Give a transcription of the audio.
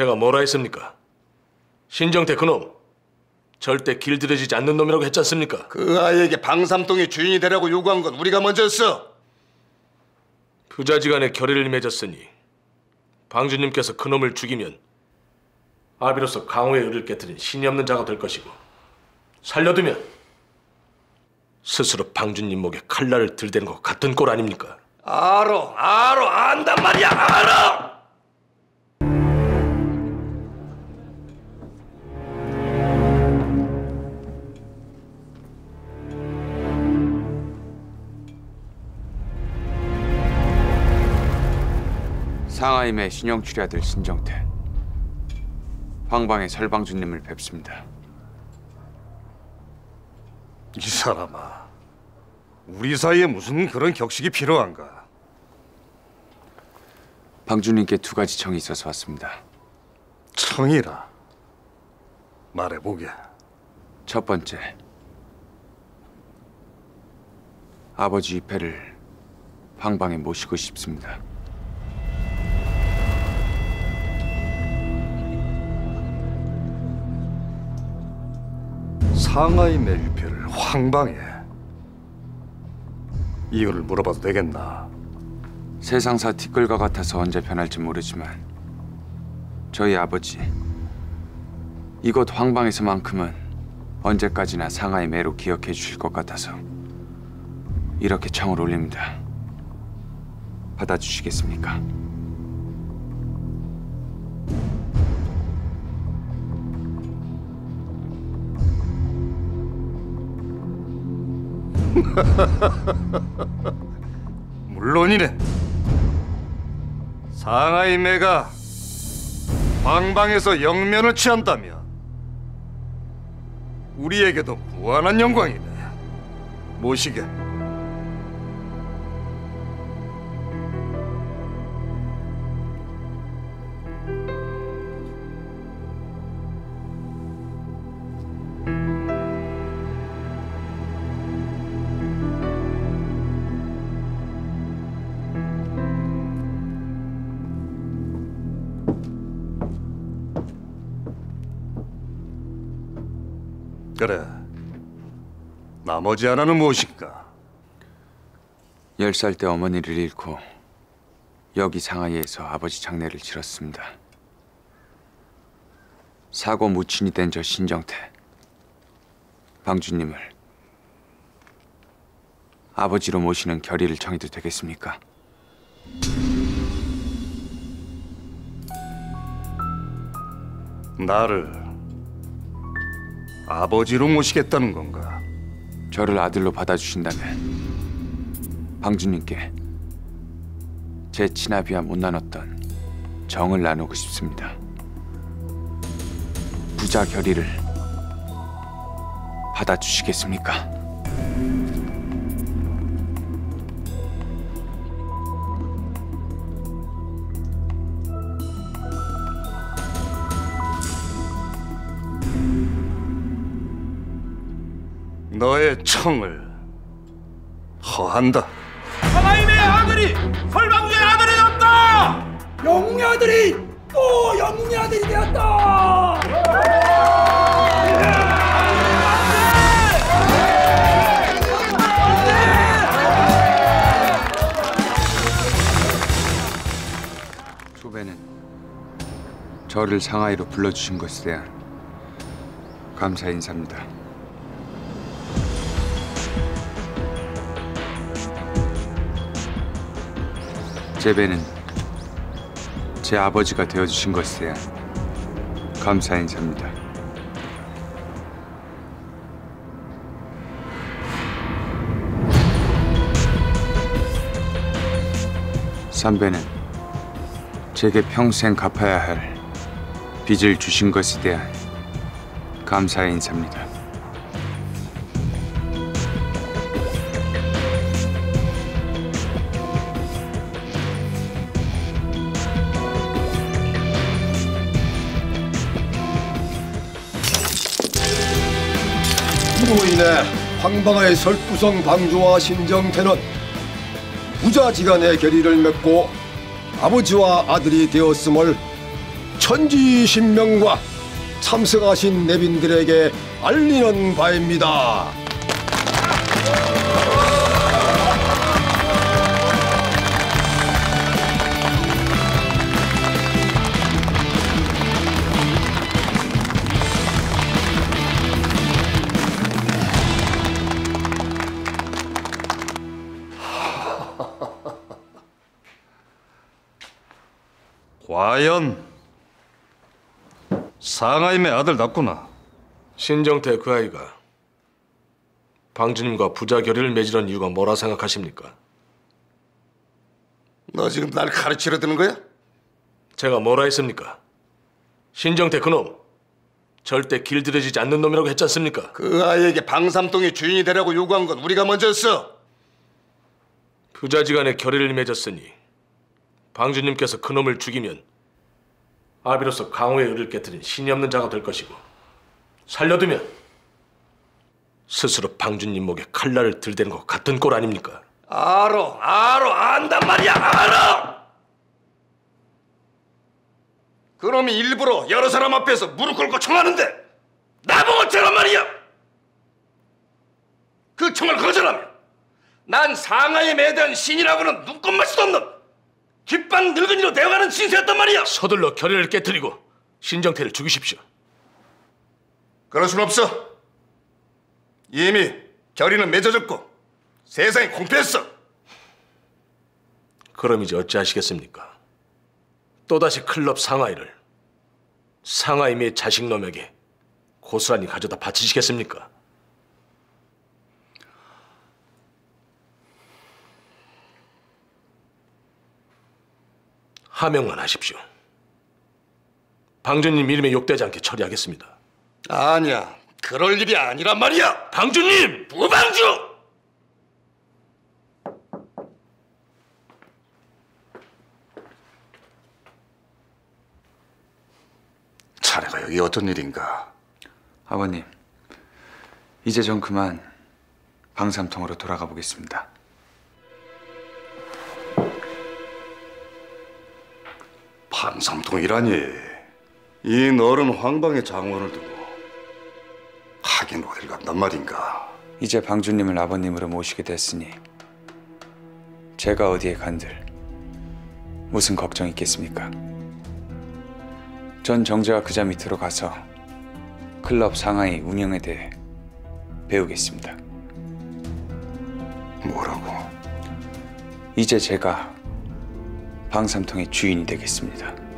제가 뭐라 했습니까? 신정태 그놈 절대 길들여지지 않는 놈이라고 했지 않습니까? 그 아이에게 방삼동의 주인이 되라고 요구한 건 우리가 먼저였어. 부자지간에 결의를 맺었으니 방주님께서 그놈을 죽이면 아비로서 강호의 의를 깨뜨린 신이 없는 자가 될 것이고 살려두면 스스로 방주님 목에 칼날을 들대는 것 같은 꼴 아닙니까? 알어, 알어, 안단 말이야, 알어. 상하임의 신영출의 아들 신정태 황방의 설방주님을 뵙습니다. 이 사람아, 우리 사이에 무슨 그런 격식이 필요한가? 방주님께 두 가지 청이 있어서 왔습니다. 청이라. 말해보게. 첫 번째, 아버지 위패를 황방에 모시고 싶습니다. 상하이 매일표를 황방에 이유를 물어봐도 되겠나? 세상사 티끌과 같아서 언제 변할지 모르지만 저희 아버지 이곳 황방에서만큼은 언제까지나 상하의 매로 기억해 주실 것 같아서 이렇게 청을 올립니다. 받아주시겠습니까? 물론이네. 상하이 매가 황방에서 영면을 취한다면 우리에게도 무한한 영광이네. 모시게. 그래. 나머지 하나는 무엇인가? 열살 때 어머니를 잃고 여기 상하이에서 아버지 장례를 치렀습니다. 사고 무친이 된 저 신정태 방주님을 아버지로 모시는 결의를 정해도 되겠습니까? 나를 아버지로 모시겠다는 건가? 저를 아들로 받아주신다면 방주님께 제 친아비와 못 나눴던 정을 나누고 싶습니다. 부자 결의를 받아주시겠습니까? 너의 청을 허한다. 하나님의 아들이 설방주의 아들이 되었다. 영웅의 아들이 또 영웅의 아들이 되었다. 후배는 저를 상하이로 불러주신 것에 대한 감사 인사입니다. 제 배는 제 아버지가 되어주신 것에 대한 감사 인사입니다. 삼배는 제게 평생 갚아야 할 빚을 주신 것에 대한 감사의 인사입니다. 이로 인해 황방의 설부성 방주와 신정태는 부자지간의 결의를 맺고 아버지와 아들이 되었음을 천지신명과 참석하신 내빈들에게 알리는 바입니다. 과연 상하임의 아들답구나. 신정태 그 아이가 방주님과 부자 결의를 맺으려는 이유가 뭐라 생각하십니까? 너 지금 날 가르치려 드는 거야? 제가 뭐라 했습니까? 신정태 그놈 절대 길들여지지 않는 놈이라고 했지 않습니까? 그 아이에게 방삼동의 주인이 되라고 요구한 건 우리가 먼저였어. 부자지간의 결의를 맺었으니 방주님께서 그놈을 죽이면 아비로서 강호의 의를 깨뜨린 신이 없는 자가 될 것이고 살려두면 스스로 방주님 목에 칼날을 들대는 것 같은 꼴 아닙니까? 알어, 알어, 안단 말이야, 알어! 그놈이 일부러 여러 사람 앞에서 무릎 꿇고 청하는데 나보고 어쩌란 말이야! 그 청을 거절하면 난 상하에 매대한 신이라고는 눈꼽말 수도 없는 깃반 늙은이로 되어가는 신세였단 말이야! 서둘러 결의를 깨뜨리고 신정태를 죽이십시오. 그럴 순 없어. 이미 결의는 맺어졌고 세상이 공패했어. 그럼 이제 어찌하시겠습니까? 또다시 클럽 상하이를 상하이의 자식놈에게 고스란히 가져다 바치시겠습니까? 하명만 하십시오. 방주님 이름에 욕되지 않게 처리하겠습니다. 아니야, 그럴 일이 아니란 말이야. 방주님! 부방주! 자네가 여기 어떤 일인가? 아버님, 이제 전 그만 방삼통으로 돌아가 보겠습니다. 반삼통이라니. 이 너른 황방의 장원을 두고 하긴 어딜 간단 말인가? 이제 방주님을 아버님으로 모시게 됐으니 제가 어디에 간들 무슨 걱정 있겠습니까? 전 정재와 그자 밑으로 가서 클럽 상하이 운영에 대해 배우겠습니다. 뭐라고? 이제 제가 방삼통의 주인이 되겠습니다.